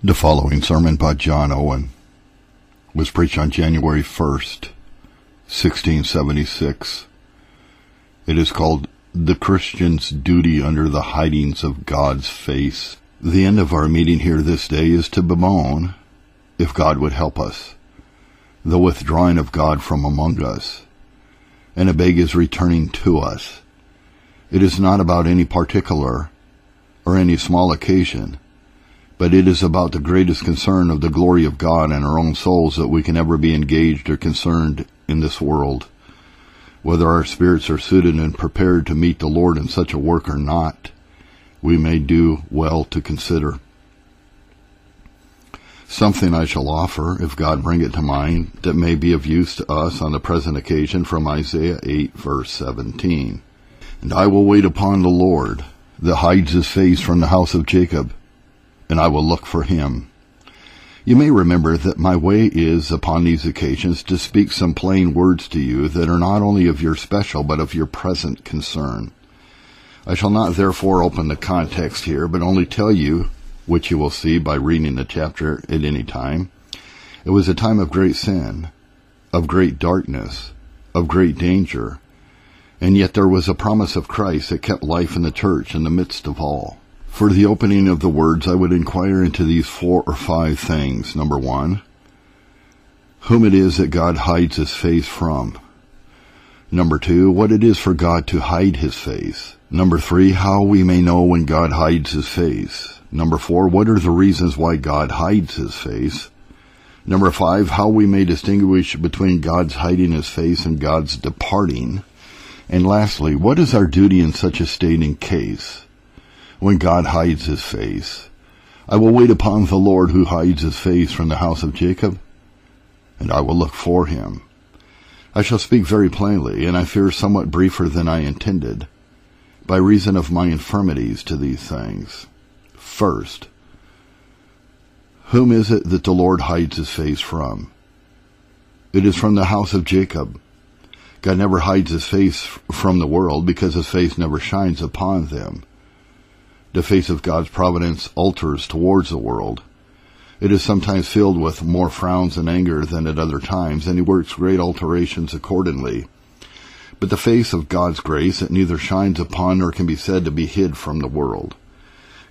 The following sermon by John Owen was preached on January 1st, 1676. It is called The Christian's Duty Under the Hidings of God's Face. The end of our meeting here this day is to bemoan, if God would help us, the withdrawing of God from among us, and a beg his returning to us. It is not about any particular or any small occasion but it is about the greatest concern of the glory of God and our own souls that we can ever be engaged or concerned in this world. Whether our spirits are suited and prepared to meet the Lord in such a work or not, we may do well to consider. Something I shall offer, if God bring it to mind, that may be of use to us on the present occasion from Isaiah 8 verse 17. And I will wait upon the Lord, that hides his face from the house of Jacob, and I will look for him. You may remember that my way is, upon these occasions, to speak some plain words to you that are not only of your special, but of your present concern. I shall not therefore open the context here, but only tell you, which you will see by reading the chapter at any time, it was a time of great sin, of great darkness, of great danger, and yet there was a promise of Christ that kept life in the church in the midst of all. For the opening of the words, I would inquire into these four or five things. Number one, whom it is that God hides his face from. Number two, what it is for God to hide his face. Number three, how we may know when God hides his face. Number four, what are the reasons why God hides his face. Number five, how we may distinguish between God's hiding his face and God's departing. And lastly, what is our duty in such a state and case? When God hides his face. I will wait upon the Lord who hides his face from the house of Jacob, and I will look for him. I shall speak very plainly, and I fear somewhat briefer than I intended, by reason of my infirmities to these things. First, whom is it that the Lord hides his face from? It is from the house of Jacob. God never hides his face from the world because his face never shines upon them the face of God's providence alters towards the world. It is sometimes filled with more frowns and anger than at other times, and he works great alterations accordingly. But the face of God's grace it neither shines upon nor can be said to be hid from the world.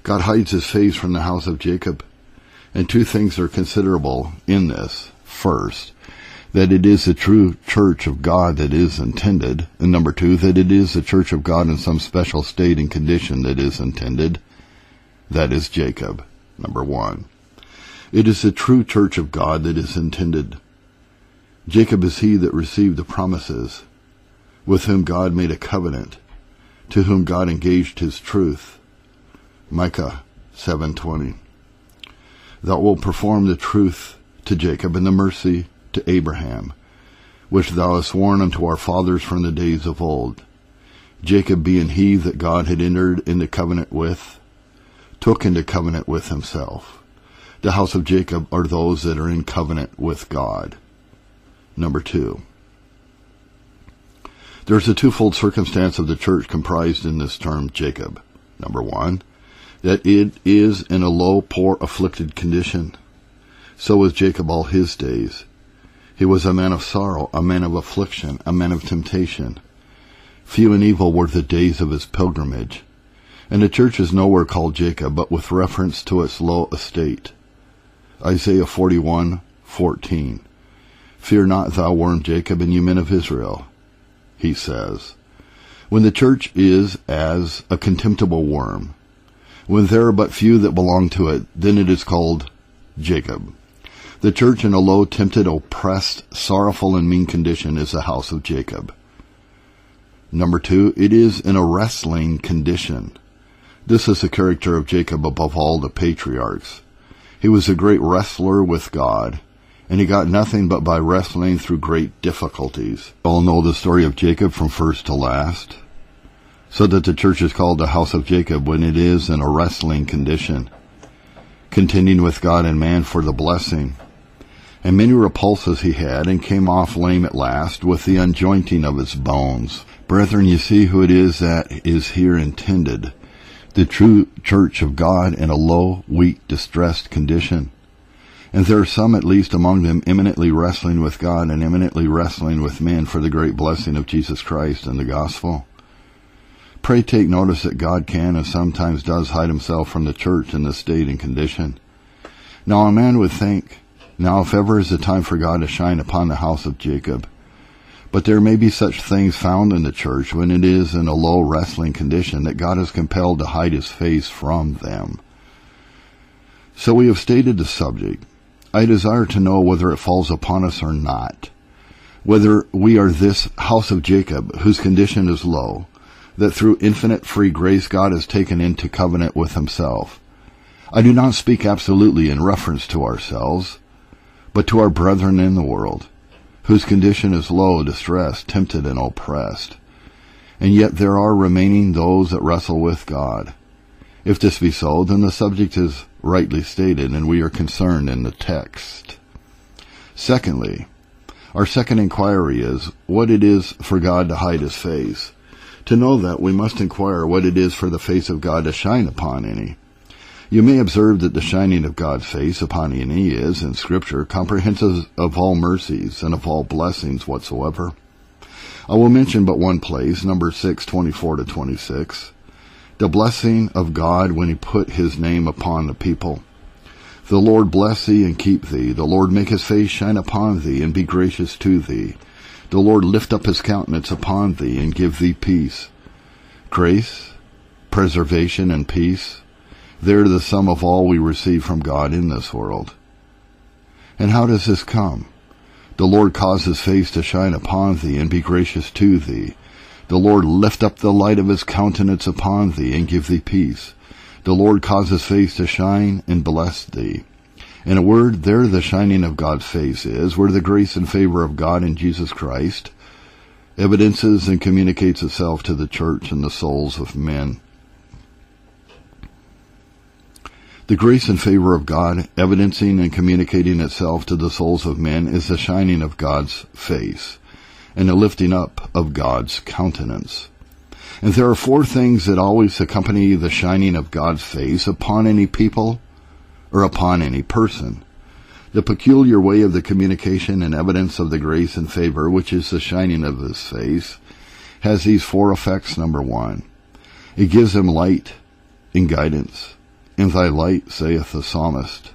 God hides his face from the house of Jacob, and two things are considerable in this. First, that it is the true church of God that is intended, and number two, that it is the church of God in some special state and condition that is intended. That is Jacob, number one. It is the true church of God that is intended. Jacob is he that received the promises, with whom God made a covenant, to whom God engaged his truth. Micah 7:20. Thou wilt perform the truth to Jacob and the mercy to Abraham, which thou hast sworn unto our fathers from the days of old. Jacob being he that God had entered into covenant with, took into covenant with himself. The house of Jacob are those that are in covenant with God. Number two. There's a twofold circumstance of the church comprised in this term Jacob. Number one, that it is in a low, poor, afflicted condition. So was Jacob all his days. He was a man of sorrow, a man of affliction, a man of temptation. Few and evil were the days of his pilgrimage. And the church is nowhere called Jacob, but with reference to its low estate. Isaiah 41:14. Fear not thou worm Jacob and you men of Israel, he says. When the church is as a contemptible worm, when there are but few that belong to it, then it is called Jacob. The church in a low, tempted, oppressed, sorrowful, and mean condition is the house of Jacob. Number two, it is in a wrestling condition. This is the character of Jacob above all the patriarchs. He was a great wrestler with God, and he got nothing but by wrestling through great difficulties. All know the story of Jacob from first to last, so that the church is called the house of Jacob when it is in a wrestling condition, contending with God and man for the blessing and many repulses he had, and came off lame at last, with the unjointing of his bones. Brethren, you see who it is that is here intended. the true church of God in a low, weak, distressed condition. And there are some, at least among them, eminently wrestling with God and eminently wrestling with men for the great blessing of Jesus Christ and the gospel. Pray take notice that God can and sometimes does hide himself from the church in this state and condition. Now a man would think, now if ever is the time for God to shine upon the house of Jacob, but there may be such things found in the church when it is in a low wrestling condition that God is compelled to hide his face from them. So we have stated the subject. I desire to know whether it falls upon us or not. Whether we are this house of Jacob whose condition is low, that through infinite free grace God has taken into covenant with himself. I do not speak absolutely in reference to ourselves, but to our brethren in the world whose condition is low, distressed, tempted, and oppressed. And yet there are remaining those that wrestle with God. If this be so, then the subject is rightly stated, and we are concerned in the text. Secondly, our second inquiry is what it is for God to hide his face. To know that, we must inquire what it is for the face of God to shine upon any. You may observe that the shining of God's face upon any is, in Scripture, comprehensive of all mercies and of all blessings whatsoever. I will mention but one place, number 6, 24 to 26. The blessing of God when he put his name upon the people. The Lord bless thee and keep thee. The Lord make his face shine upon thee and be gracious to thee. The Lord lift up his countenance upon thee and give thee peace. Grace, preservation, and peace they're the sum of all we receive from God in this world. And how does this come? The Lord cause his face to shine upon thee and be gracious to thee. The Lord lift up the light of his countenance upon thee and give thee peace. The Lord cause his face to shine and bless thee. In a word, there the shining of God's face is, where the grace and favor of God in Jesus Christ evidences and communicates itself to the church and the souls of men. The grace and favor of God, evidencing and communicating itself to the souls of men, is the shining of God's face and the lifting up of God's countenance. And there are four things that always accompany the shining of God's face upon any people or upon any person. The peculiar way of the communication and evidence of the grace and favor, which is the shining of his face, has these four effects. Number one, it gives them light and guidance. In thy light, saith the psalmist.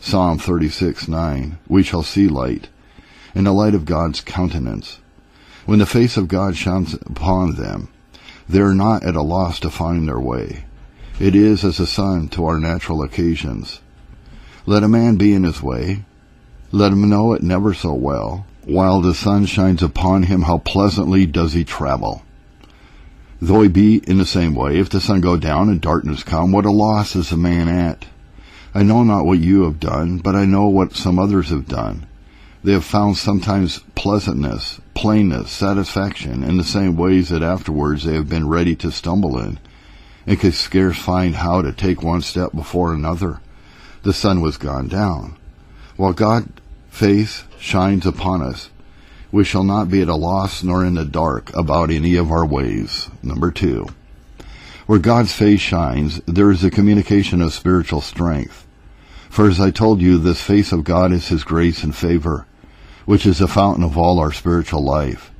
Psalm 36, 9, we shall see light, in the light of God's countenance. When the face of God shines upon them, they are not at a loss to find their way. It is as a sun to our natural occasions. Let a man be in his way. Let him know it never so well. While the sun shines upon him, how pleasantly does he travel. Though he be in the same way, if the sun go down and darkness come, what a loss is a man at? I know not what you have done, but I know what some others have done. They have found sometimes pleasantness, plainness, satisfaction in the same ways that afterwards they have been ready to stumble in, and could scarce find how to take one step before another. The sun was gone down. While God's face shines upon us, we shall not be at a loss nor in the dark about any of our ways. Number two, where God's face shines, there is a communication of spiritual strength. For as I told you, this face of God is His grace and favor, which is the fountain of all our spiritual life,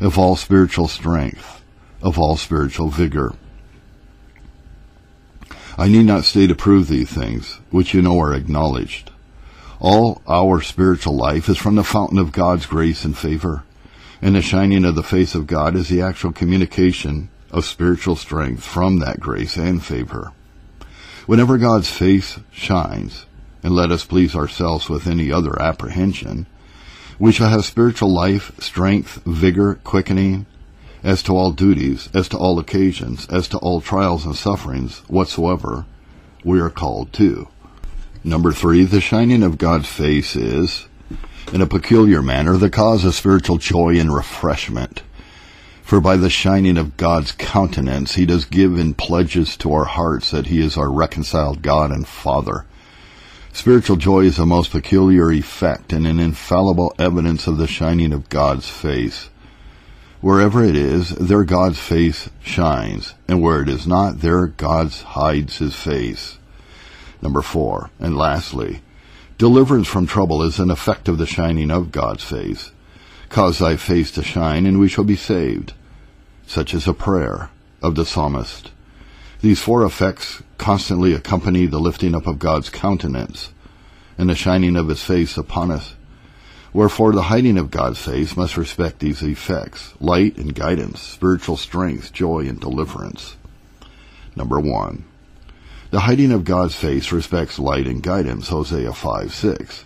of all spiritual strength, of all spiritual vigor. I need not stay to prove these things, which you know are acknowledged. All our spiritual life is from the fountain of God's grace and favor, and the shining of the face of God is the actual communication of spiritual strength from that grace and favor. Whenever God's face shines, and let us please ourselves with any other apprehension, we shall have spiritual life, strength, vigor, quickening, as to all duties, as to all occasions, as to all trials and sufferings whatsoever we are called to. Number three, the shining of God's face is, in a peculiar manner, the cause of spiritual joy and refreshment. For by the shining of God's countenance, he does give in pledges to our hearts that he is our reconciled God and Father. Spiritual joy is a most peculiar effect and an infallible evidence of the shining of God's face. Wherever it is, there God's face shines, and where it is not, there God hides his face. Number four, and lastly, deliverance from trouble is an effect of the shining of God's face. Cause thy face to shine, and we shall be saved. Such is a prayer of the psalmist. These four effects constantly accompany the lifting up of God's countenance and the shining of his face upon us. Wherefore the hiding of God's face must respect these effects, light and guidance, spiritual strength, joy and deliverance. Number one. The hiding of God's face respects light and guidance, Hosea 5, 6.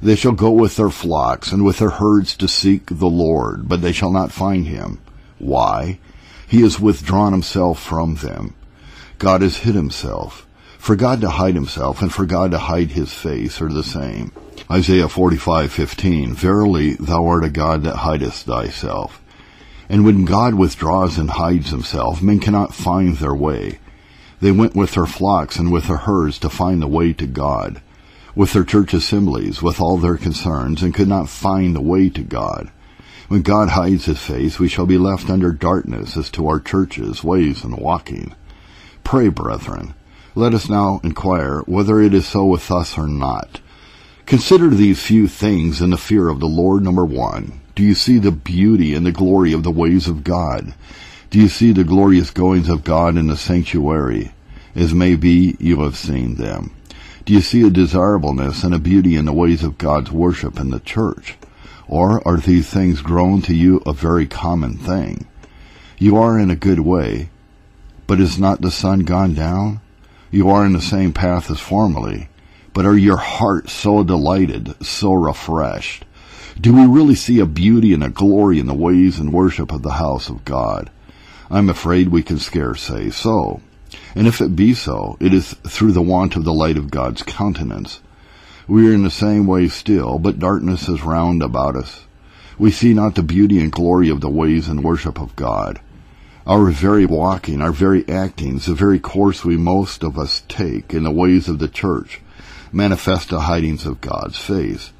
They shall go with their flocks and with their herds to seek the Lord, but they shall not find him. Why? He has withdrawn himself from them. God has hid himself. For God to hide himself and for God to hide his face are the same. Isaiah 45:15 Verily thou art a God that hidest thyself. And when God withdraws and hides himself, men cannot find their way. They went with their flocks and with their herds to find the way to God, with their church assemblies, with all their concerns, and could not find the way to God. When God hides his face, we shall be left under darkness as to our churches, ways, and walking. Pray, brethren. Let us now inquire whether it is so with us or not. Consider these few things in the fear of the Lord. Number one, do you see the beauty and the glory of the ways of God? Do you see the glorious goings of God in the sanctuary? As may be, you have seen them. Do you see a desirableness and a beauty in the ways of God's worship in the church? Or are these things grown to you a very common thing? You are in a good way, but is not the sun gone down? You are in the same path as formerly, but are your hearts so delighted, so refreshed? Do we really see a beauty and a glory in the ways and worship of the house of God? I'm afraid we can scarce say so. And if it be so, it is through the want of the light of God's countenance. We are in the same way still, but darkness is round about us. We see not the beauty and glory of the ways and worship of God. Our very walking, our very actings, the very course we most of us take in the ways of the church, manifest the hidings of God's face.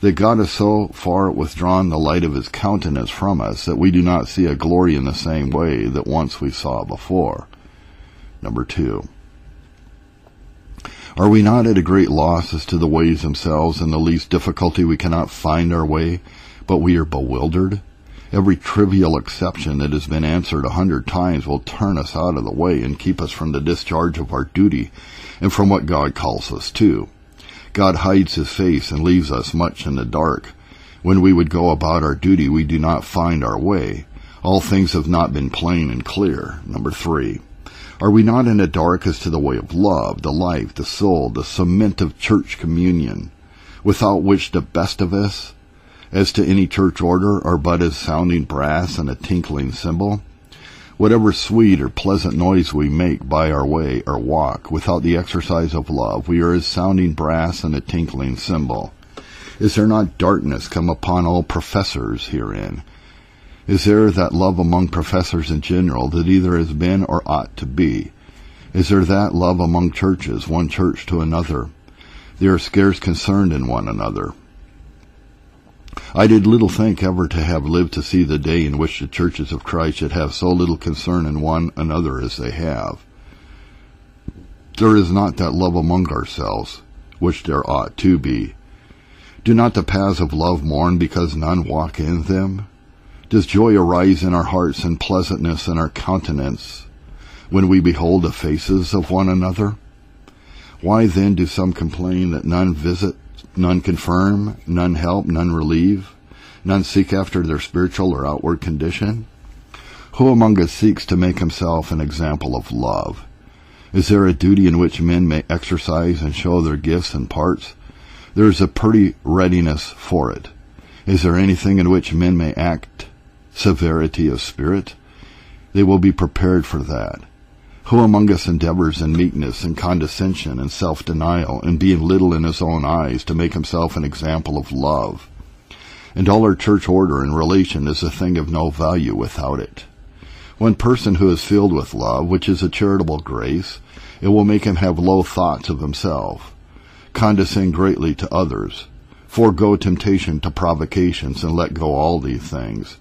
That God has so far withdrawn the light of his countenance from us that we do not see a glory in the same way that once we saw before. Number two. Are we not at a great loss as to the ways themselves and the least difficulty we cannot find our way, but we are bewildered? Every trivial exception that has been answered a hundred times will turn us out of the way and keep us from the discharge of our duty and from what God calls us to. God hides his face and leaves us much in the dark. When we would go about our duty, we do not find our way. All things have not been plain and clear. Number three. Are we not in the dark as to the way of love, the life, the soul, the cement of church communion, without which the best of us as to any church order are but as sounding brass and a tinkling cymbal. Whatever sweet or pleasant noise we make by our way or walk, without the exercise of love, we are as sounding brass and a tinkling cymbal. Is there not darkness come upon all professors herein? Is there that love among professors in general that either has been or ought to be? Is there that love among churches, one church to another? They are scarce concerned in one another. I did little think ever to have lived to see the day in which the churches of Christ should have so little concern in one another as they have. There is not that love among ourselves, which there ought to be. Do not the paths of love mourn because none walk in them? Does joy arise in our hearts and pleasantness in our countenance when we behold the faces of one another? Why then do some complain that none visit None confirm, none help, none relieve, none seek after their spiritual or outward condition. Who among us seeks to make himself an example of love? Is there a duty in which men may exercise and show their gifts and parts? There is a pretty readiness for it. Is there anything in which men may act severity of spirit? They will be prepared for that. Who among us endeavors in meekness and condescension and self-denial and being little in his own eyes to make himself an example of love? And all our church order and relation is a thing of no value without it. One person who is filled with love, which is a charitable grace, it will make him have low thoughts of himself, condescend greatly to others, forego temptation to provocations, and let go all these things.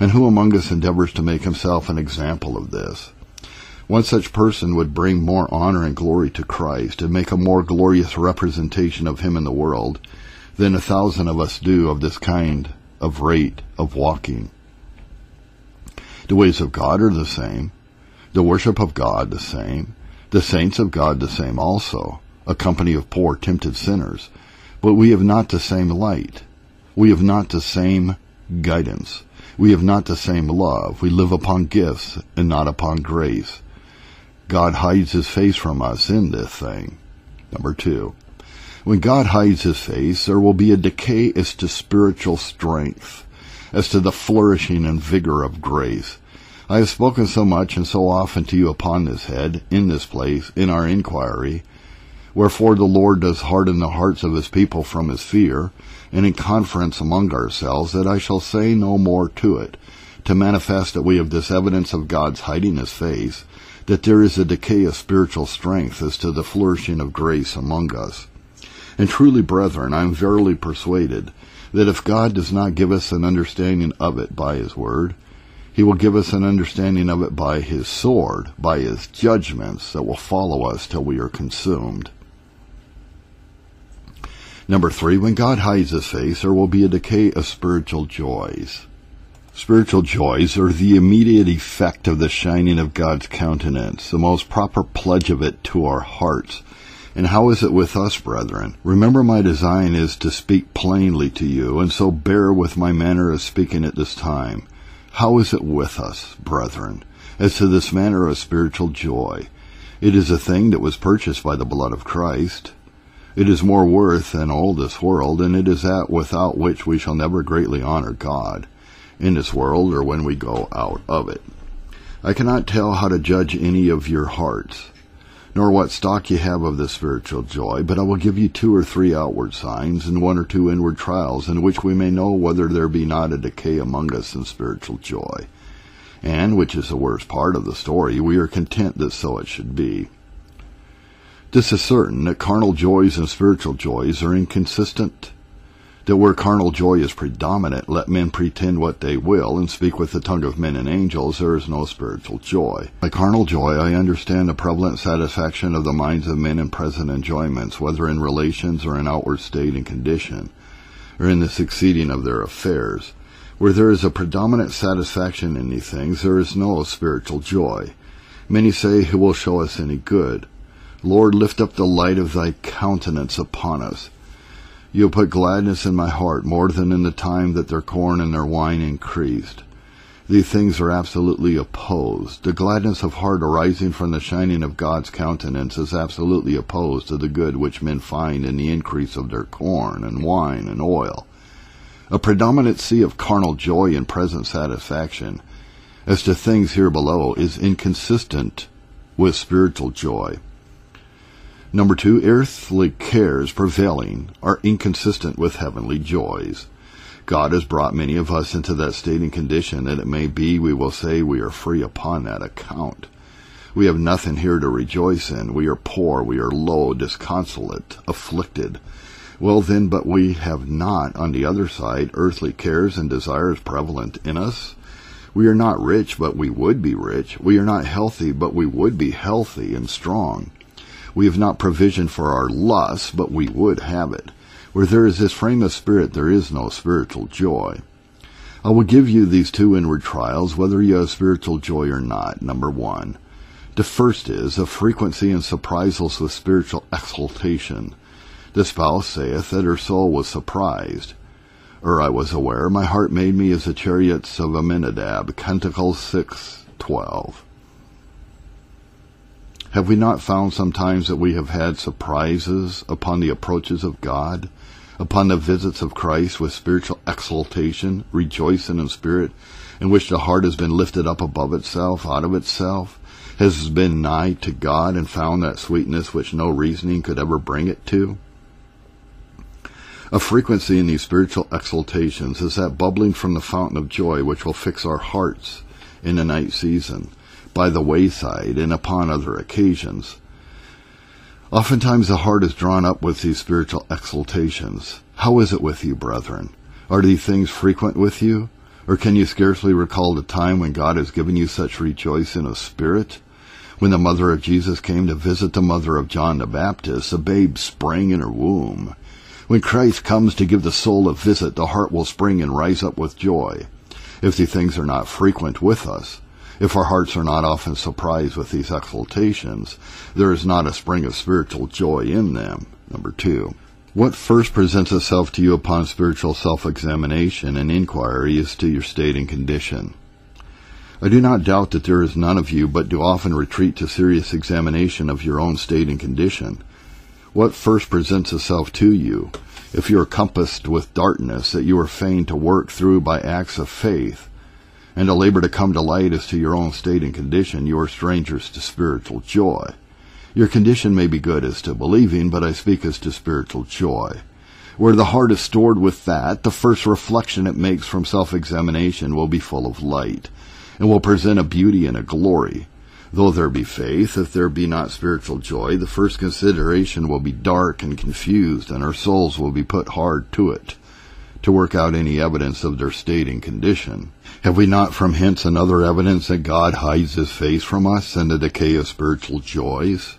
And who among us endeavors to make himself an example of this? One such person would bring more honor and glory to Christ and make a more glorious representation of him in the world than a thousand of us do of this kind of rate of walking. The ways of God are the same, the worship of God the same, the saints of God the same also, a company of poor tempted sinners, but we have not the same light. We have not the same guidance. We have not the same love. We live upon gifts and not upon grace. God hides his face from us in this thing. Number two, when God hides his face, there will be a decay as to spiritual strength, as to the flourishing and vigor of grace. I have spoken so much and so often to you upon this head, in this place, in our inquiry, wherefore the Lord does harden the hearts of his people from his fear, and in conference among ourselves, that I shall say no more to it, to manifest that we have this evidence of God's hiding his face, that there is a decay of spiritual strength as to the flourishing of grace among us. And truly, brethren, I am verily persuaded that if God does not give us an understanding of it by his word, he will give us an understanding of it by his sword, by his judgments that will follow us till we are consumed. Number three, when God hides his face, there will be a decay of spiritual joys. Spiritual joys are the immediate effect of the shining of God's countenance, the most proper pledge of it to our hearts. And how is it with us, brethren? Remember my design is to speak plainly to you, and so bear with my manner of speaking at this time. How is it with us, brethren, as to this manner of spiritual joy? It is a thing that was purchased by the blood of Christ. It is more worth than all this world, and it is that without which we shall never greatly honor God in this world or when we go out of it. I cannot tell how to judge any of your hearts, nor what stock you have of the spiritual joy, but I will give you two or three outward signs and one or two inward trials, in which we may know whether there be not a decay among us in spiritual joy. And, which is the worst part of the story, we are content that so it should be. This is certain that carnal joys and spiritual joys are inconsistent that where carnal joy is predominant, let men pretend what they will and speak with the tongue of men and angels, there is no spiritual joy. By carnal joy, I understand the prevalent satisfaction of the minds of men in present enjoyments, whether in relations or in outward state and condition, or in the succeeding of their affairs. Where there is a predominant satisfaction in these things, there is no spiritual joy. Many say, Who will show us any good? Lord, lift up the light of thy countenance upon us. You have put gladness in my heart more than in the time that their corn and their wine increased. These things are absolutely opposed. The gladness of heart arising from the shining of God's countenance is absolutely opposed to the good which men find in the increase of their corn and wine and oil. A predominancy of carnal joy and present satisfaction as to things here below is inconsistent with spiritual joy. Number two, earthly cares prevailing are inconsistent with heavenly joys. God has brought many of us into that state and condition that it may be we will say we are free upon that account. We have nothing here to rejoice in. We are poor, we are low, disconsolate, afflicted. Well then, but we have not, on the other side, earthly cares and desires prevalent in us. We are not rich, but we would be rich. We are not healthy, but we would be healthy and strong. We have not provision for our lusts, but we would have it. Where there is this frame of spirit, there is no spiritual joy. I will give you these two inward trials, whether you have spiritual joy or not. Number one. The first is a frequency and surprisals with spiritual exultation. The spouse saith that her soul was surprised. Or I was aware, my heart made me as the chariots of Aminadab. Canticles 6, 12. Have we not found sometimes that we have had surprises upon the approaches of God, upon the visits of Christ with spiritual exaltation, rejoicing in spirit, in which the heart has been lifted up above itself, out of itself, has been nigh to God and found that sweetness which no reasoning could ever bring it to? A frequency in these spiritual exaltations is that bubbling from the fountain of joy which will fix our hearts in the night season by the wayside and upon other occasions. Oftentimes the heart is drawn up with these spiritual exaltations. How is it with you, brethren? Are these things frequent with you? Or can you scarcely recall the time when God has given you such rejoicing of spirit? When the mother of Jesus came to visit the mother of John the Baptist, a babe sprang in her womb. When Christ comes to give the soul a visit, the heart will spring and rise up with joy. If these things are not frequent with us, if our hearts are not often surprised with these exaltations, there is not a spring of spiritual joy in them. Number two. What first presents itself to you upon spiritual self-examination and inquiry is to your state and condition. I do not doubt that there is none of you but do often retreat to serious examination of your own state and condition. What first presents itself to you, if you are compassed with darkness that you are fain to work through by acts of faith, and to labor to come to light as to your own state and condition, you are strangers to spiritual joy. Your condition may be good as to believing, but I speak as to spiritual joy. Where the heart is stored with that, the first reflection it makes from self-examination will be full of light, and will present a beauty and a glory. Though there be faith, if there be not spiritual joy, the first consideration will be dark and confused, and our souls will be put hard to it to work out any evidence of their state and condition. Have we not from hence another evidence that God hides his face from us in the decay of spiritual joys?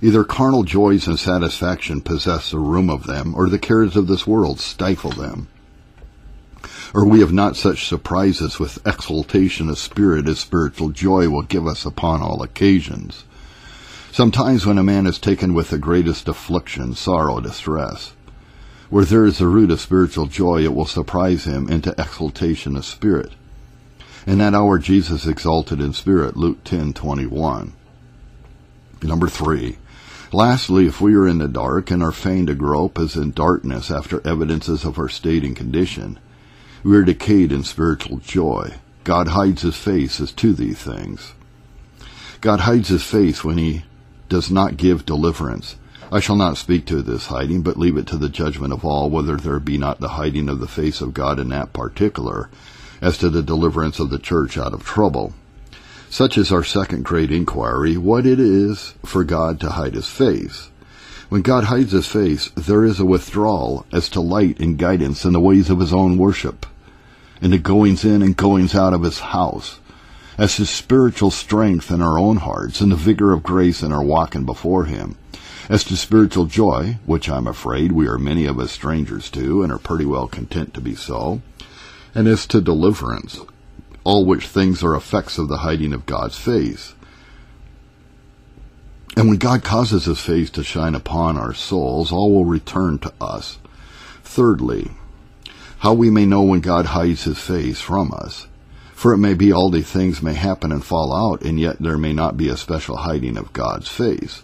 Either carnal joys and satisfaction possess the room of them, or the cares of this world stifle them. Or we have not such surprises with exaltation of spirit as spiritual joy will give us upon all occasions. Sometimes when a man is taken with the greatest affliction, sorrow, distress, where there is the root of spiritual joy, it will surprise him into exaltation of spirit. In that hour Jesus exalted in spirit, Luke 10:21. Number 3. Lastly, if we are in the dark and are fain to grope as in darkness after evidences of our state and condition, we are decayed in spiritual joy. God hides his face as to these things. God hides his face when he does not give deliverance, I shall not speak to this hiding, but leave it to the judgment of all whether there be not the hiding of the face of God in that particular, as to the deliverance of the church out of trouble. Such is our second great inquiry, what it is for God to hide his face. When God hides his face, there is a withdrawal as to light and guidance in the ways of his own worship, in the goings in and goings out of his house, as his spiritual strength in our own hearts, and the vigor of grace in our walking before him, as to spiritual joy, which I'm afraid we are many of us strangers to and are pretty well content to be so, and as to deliverance, all which things are effects of the hiding of God's face. And when God causes his face to shine upon our souls, all will return to us. Thirdly, how we may know when God hides his face from us. For it may be all these things may happen and fall out, and yet there may not be a special hiding of God's face.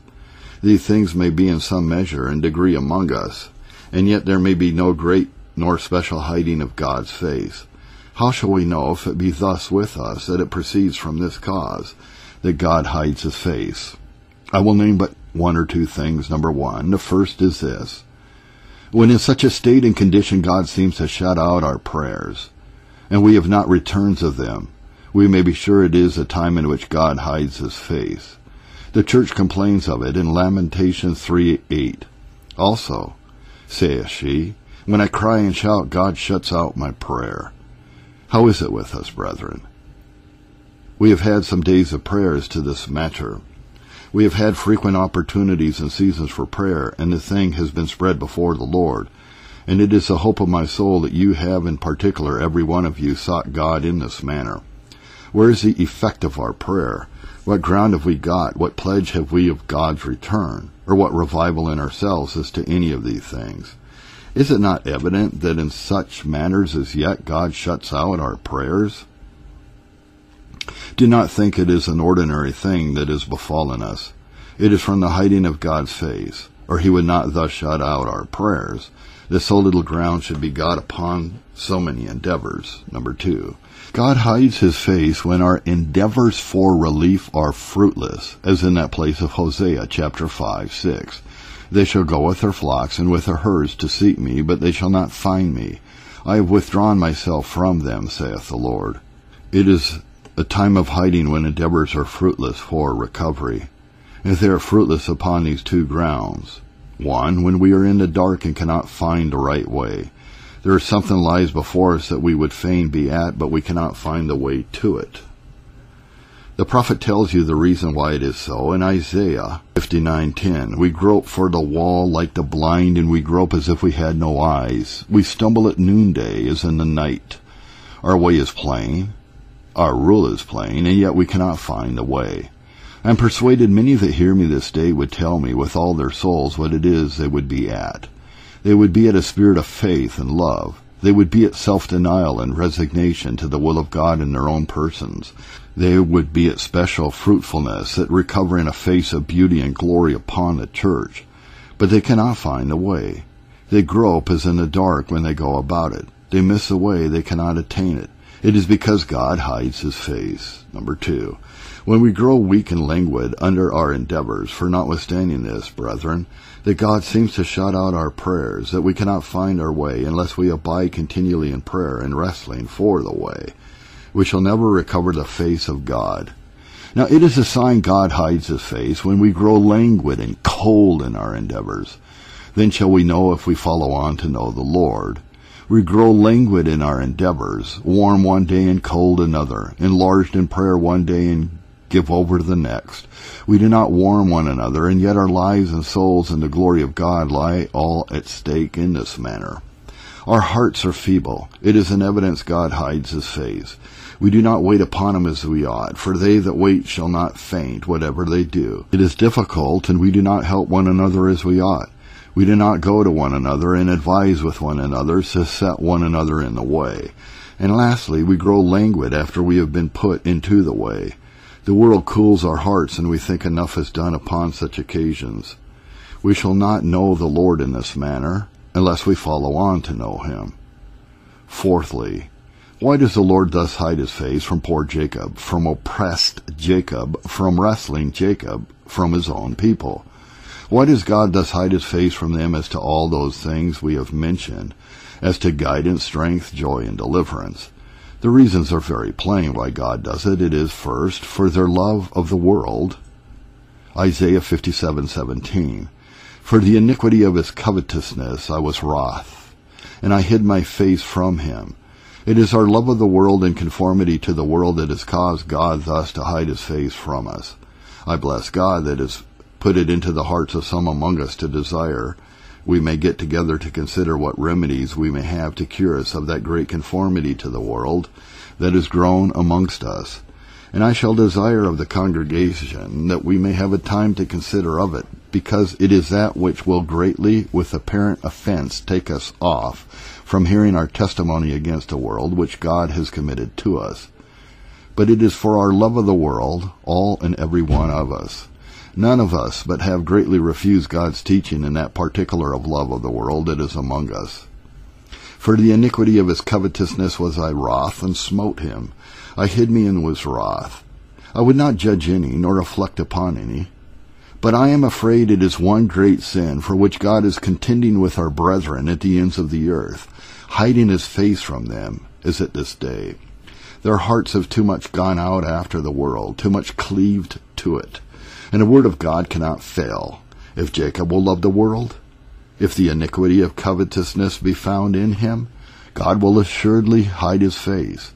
These things may be in some measure and degree among us, and yet there may be no great nor special hiding of God's face. How shall we know if it be thus with us that it proceeds from this cause, that God hides his face? I will name but one or two things. Number one, the first is this. When in such a state and condition God seems to shut out our prayers, and we have not returns of them, we may be sure it is a time in which God hides his face. The church complains of it in Lamentations 3 8. Also, saith she, when I cry and shout, God shuts out my prayer. How is it with us, brethren? We have had some days of prayers to this matter. We have had frequent opportunities and seasons for prayer, and the thing has been spread before the Lord. And it is the hope of my soul that you have in particular, every one of you, sought God in this manner. Where is the effect of our prayer? What ground have we got? What pledge have we of God's return? Or what revival in ourselves as to any of these things? Is it not evident that in such matters as yet God shuts out our prayers? Do not think it is an ordinary thing that has befallen us. It is from the hiding of God's face, or he would not thus shut out our prayers, that so little ground should be got upon so many endeavors. Number two, God hides his face when our endeavors for relief are fruitless, as in that place of Hosea chapter 5, 6. They shall go with their flocks and with their herds to seek me, but they shall not find me. I have withdrawn myself from them, saith the Lord. It is a time of hiding when endeavors are fruitless for recovery. If they are fruitless upon these two grounds, one, when we are in the dark and cannot find the right way, There is something lies before us that we would fain be at, but we cannot find the way to it. The prophet tells you the reason why it is so in Isaiah 59:10. We grope for the wall like the blind and we grope as if we had no eyes. We stumble at noonday as in the night. Our way is plain, our rule is plain, and yet we cannot find the way. I am persuaded many that hear me this day would tell me with all their souls what it is they would be at. They would be at a spirit of faith and love. They would be at self-denial and resignation to the will of God in their own persons. They would be at special fruitfulness, at recovering a face of beauty and glory upon the church. But they cannot find the way. They grope as in the dark when they go about it. They miss the way, they cannot attain it. It is because God hides his face. Number two, when we grow weak and languid under our endeavors, for notwithstanding this, brethren, that God seems to shut out our prayers, that we cannot find our way unless we abide continually in prayer and wrestling for the way we shall never recover the face of God. Now it is a sign God hides his face when we grow languid and cold in our endeavors. Then shall we know if we follow on to know the Lord. We grow languid in our endeavors, warm one day and cold another, enlarged in prayer one day and give over to the next. We do not warm one another, and yet our lives and souls and the glory of God lie all at stake in this manner. Our hearts are feeble. It is an evidence God hides his face. We do not wait upon him as we ought, for they that wait shall not faint, whatever they do. It is difficult, and we do not help one another as we ought. We do not go to one another and advise with one another to set one another in the way. And lastly, we grow languid after we have been put into the way. The world cools our hearts, and we think enough is done upon such occasions. We shall not know the Lord in this manner, unless we follow on to know him. Fourthly, why does the Lord thus hide his face from poor Jacob, from oppressed Jacob, from wrestling Jacob, from his own people? Why does God thus hide his face from them as to all those things we have mentioned, as to guidance, strength, joy, and deliverance? The reasons are very plain why God does it. It is first for their love of the world. Isaiah 57:17. For the iniquity of his covetousness I was wroth, and I hid my face from him. It is our love of the world and conformity to the world that has caused God thus to hide his face from us. I bless God that has put it into the hearts of some among us to desire we may get together to consider what remedies we may have to cure us of that great conformity to the world that is grown amongst us. And I shall desire of the congregation that we may have a time to consider of it, because it is that which will greatly, with apparent offense, take us off from hearing our testimony against the world which God has committed to us. But it is for our love of the world, all and every one of us. None of us but have greatly refused God's teaching in that particular of love of the world that is among us. For the iniquity of his covetousness was I wroth, and smote him. I hid me and was wroth. I would not judge any, nor reflect upon any. But I am afraid it is one great sin for which God is contending with our brethren at the ends of the earth, hiding his face from them, as at this day. Their hearts have too much gone out after the world, too much cleaved to it. And the word of God cannot fail. If Jacob will love the world, if the iniquity of covetousness be found in him, God will assuredly hide his face.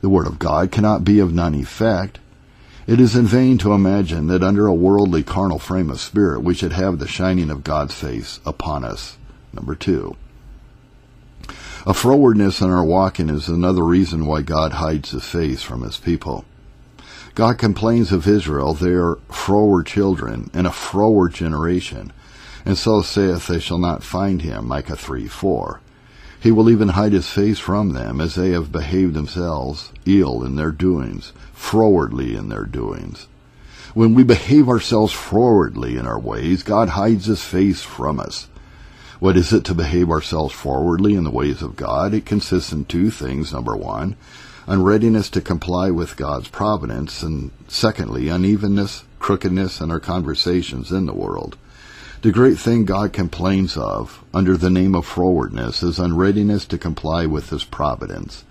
The word of God cannot be of none effect. It is in vain to imagine that under a worldly carnal frame of spirit we should have the shining of God's face upon us. Number two. A frowardness in our walking is another reason why God hides his face from his people. God complains of Israel, they are froward children, and a froward generation, and so saith they shall not find him, Micah 3 4. He will even hide his face from them, as they have behaved themselves ill in their doings, frowardly in their doings. When we behave ourselves frowardly in our ways, God hides his face from us. What is it to behave ourselves forwardly in the ways of God? It consists in two things. Number one, unreadiness to comply with God's providence, and secondly, unevenness, crookedness in our conversations in the world. The great thing God complains of under the name of frowardness is unreadiness to comply with his providence.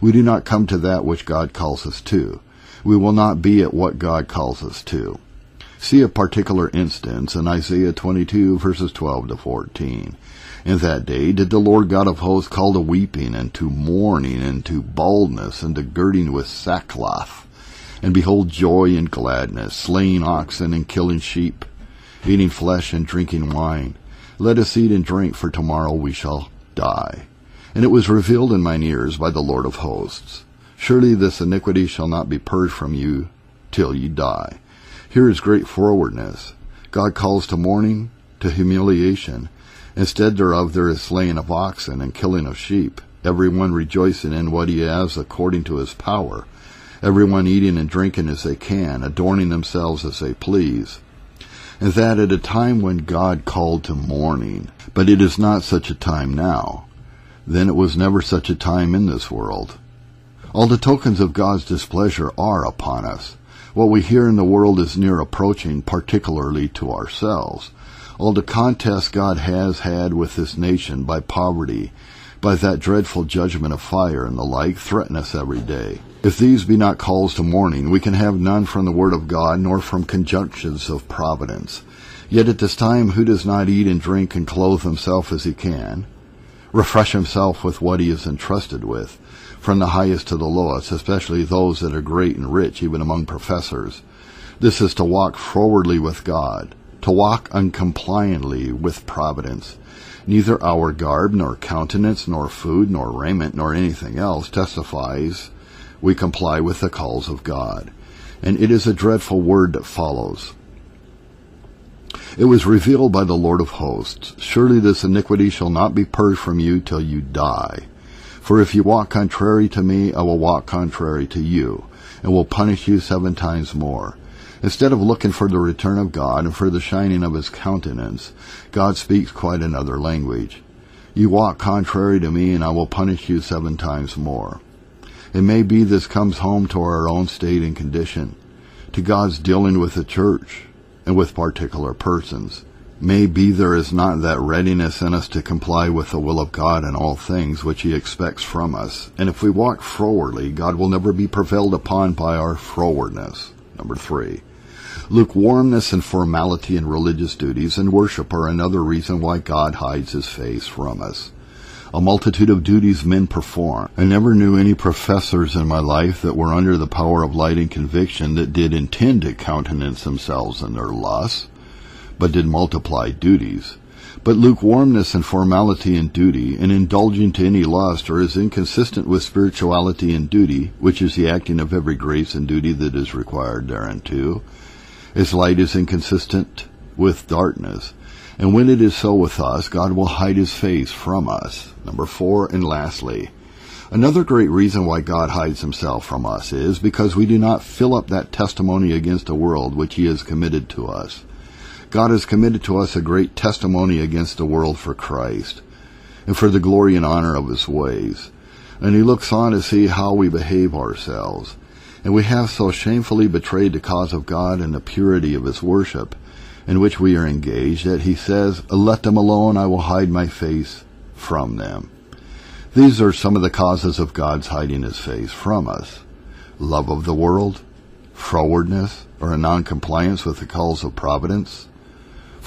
We do not come to that which God calls us to. We will not be at what God calls us to. See a particular instance in Isaiah 22 verses 12 to 14. In that day did the Lord God of hosts call to weeping and to mourning and to baldness and to girding with sackcloth. And behold joy and gladness, slaying oxen and killing sheep, eating flesh and drinking wine. Let us eat and drink, for tomorrow we shall die. And it was revealed in mine ears by the Lord of hosts. Surely this iniquity shall not be purged from you till ye die. Here is great frowardness. God calls to mourning, to humiliation. Instead thereof there is slaying of oxen and killing of sheep, every one rejoicing in what he has according to his power, every one eating and drinking as they can, adorning themselves as they please. And that at a time when God called to mourning, but it is not such a time now. Then it was never such a time in this world. All the tokens of God's displeasure are upon us. What we hear in the world is near approaching, particularly to ourselves. All the contest God has had with this nation by poverty, by that dreadful judgment of fire and the like, threaten us every day. If these be not calls to mourning, we can have none from the word of God, nor from conjunctions of providence. Yet at this time, who does not eat and drink and clothe himself as he can, refresh himself with what he is entrusted with, from the highest to the lowest, especially those that are great and rich, even among professors. This is to walk frowardly with God, to walk uncompliantly with providence. Neither our garb, nor countenance, nor food, nor raiment, nor anything else testifies we comply with the calls of God. And it is a dreadful word that follows. It was revealed by the Lord of hosts, Surely this iniquity shall not be purged from you till you die. For if you walk contrary to me, I will walk contrary to you, and will punish you seven times more. Instead of looking for the return of God and for the shining of his countenance, God speaks quite another language. You walk contrary to me, and I will punish you seven times more. It may be this comes home to our own state and condition, to God's dealing with the church and with particular persons. May be there is not that readiness in us to comply with the will of God in all things which He expects from us. And if we walk frowardly, God will never be prevailed upon by our frowardness. Number three. Lukewarmness and formality in religious duties and worship are another reason why God hides his face from us. A multitude of duties men perform. I never knew any professors in my life that were under the power of light and conviction that did intend to countenance themselves in their lusts but did multiply duties. But lukewarmness and formality in duty, and indulging to any lust, are as inconsistent with spirituality and duty, which is the acting of every grace and duty that is required thereunto, as light is inconsistent with darkness. And when it is so with us, God will hide his face from us. Number four, and lastly, Another great reason why God hides himself from us is because we do not fill up that testimony against the world which he has committed to us. God has committed to us a great testimony against the world for Christ and for the glory and honor of his ways. And he looks on to see how we behave ourselves. And we have so shamefully betrayed the cause of God and the purity of his worship in which we are engaged that he says, Let them alone, I will hide my face from them. These are some of the causes of God's hiding his face from us. Love of the world, frowardness, or a noncompliance with the calls of providence,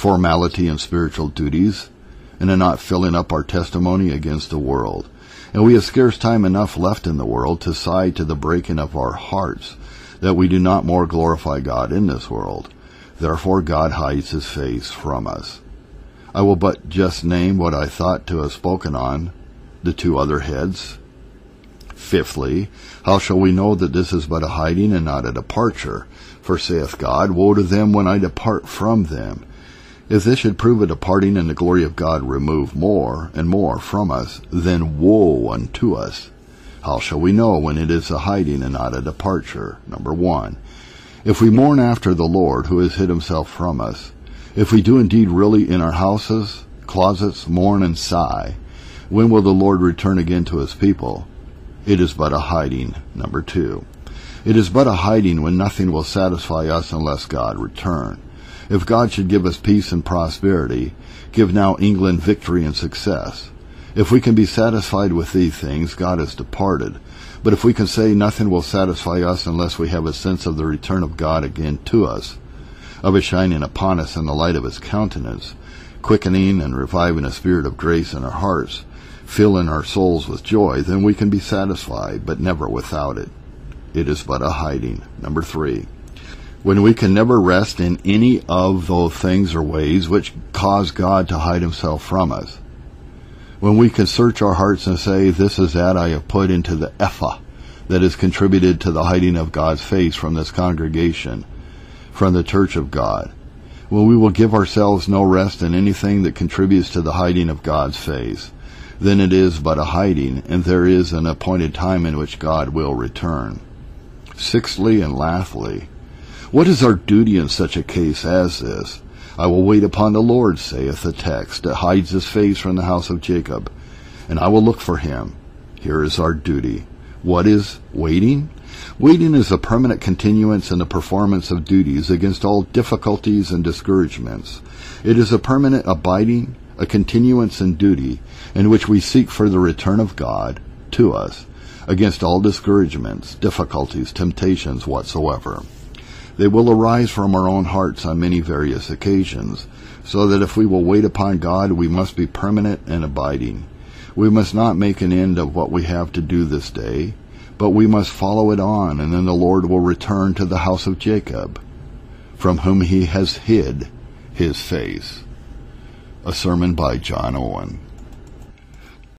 formality and spiritual duties, and in not filling up our testimony against the world. And we have scarce time enough left in the world to sigh to the breaking of our hearts, that we do not more glorify God in this world. Therefore God hides his face from us. I will but just name what I thought to have spoken on, the two other heads. Fifthly, how shall we know that this is but a hiding and not a departure? For saith God, Woe to them when I depart from them. If this should prove a departing and the glory of God remove more and more from us, then woe unto us. How shall we know when it is a hiding and not a departure? Number one, if we mourn after the Lord who has hid himself from us, if we do indeed really in our houses, closets, mourn and sigh, when will the Lord return again to his people? It is but a hiding. Number two, it is but a hiding when nothing will satisfy us unless God return. If God should give us peace and prosperity, give now England victory and success. If we can be satisfied with these things, God has departed. But if we can say nothing will satisfy us unless we have a sense of the return of God again to us, of his shining upon us in the light of his countenance, quickening and reviving a spirit of grace in our hearts, filling our souls with joy, then we can be satisfied, but never without it. It is but a hiding. Number three. When we can never rest in any of those things or ways which cause God to hide himself from us. When we can search our hearts and say, this is that I have put into the ephah that has contributed to the hiding of God's face from this congregation, from the church of God. When we will give ourselves no rest in anything that contributes to the hiding of God's face, then it is but a hiding, and there is an appointed time in which God will return. Sixthly and lastly, what is our duty in such a case as this? I will wait upon the Lord, saith the text, that hides his face from the house of Jacob, and I will look for him. Here is our duty. What is waiting? Waiting is a permanent continuance in the performance of duties against all difficulties and discouragements. It is a permanent abiding, a continuance in duty, in which we seek for the return of God to us against all discouragements, difficulties, temptations whatsoever. They will arise from our own hearts on many various occasions, so that if we will wait upon God, we must be permanent and abiding. We must not make an end of what we have to do this day, but we must follow it on, and then the Lord will return to the house of Jacob, from whom he has hid his face. A sermon by John Owen.